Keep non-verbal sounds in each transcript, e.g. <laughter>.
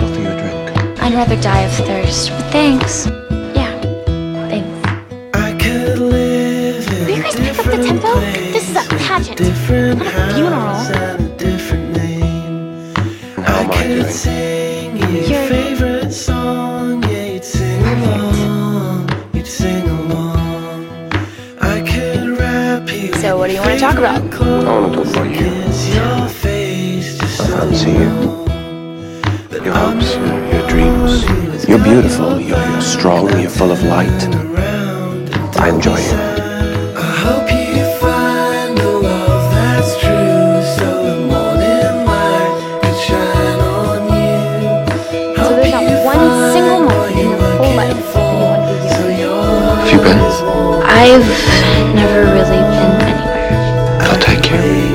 rather die of thirst. But thanks. Yeah. Thanks. I could live in Will you guys pick up the tempo? This is a pageant, different not a funeral. house and a different name. How am I could doing? sing your You're- favorite song, yeah, you'd sing Perfect. along, you'd sing along. I could rap you. So what do you wanna talk about? I want to talk about you. Your I'm hopes, the your, your dreams. one who's You're beautiful. You're, you're strong. You're full of light. around. I enjoy you. I hope you find the love that's true, so the morning light could shine on you. So there's not one single moment in your whole life that you want to be So here. you're Have you been? I've never really been anywhere. I'll take you. with you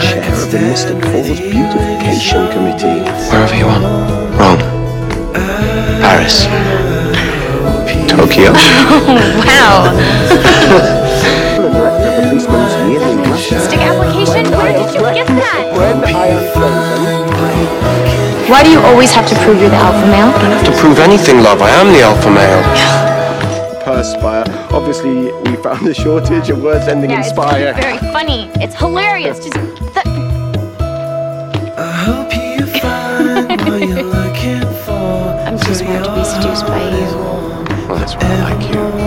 chair of the Mystic stand Falls Beautification Committee? Wherever you want. Rome. Paris. Tokyo. Wow. Stick application? Where did you get that? When I am frozen, Why do you always have to prove you're the alpha male? I don't have to prove anything, love. I am the alpha male. Perspire. Obviously, we found a shortage of words ending in spire. very funny. It's hilarious. Just the, I hope you find <laughs> what you're looking for. I'm too smart to be seduced by you. Well, that's why I like you.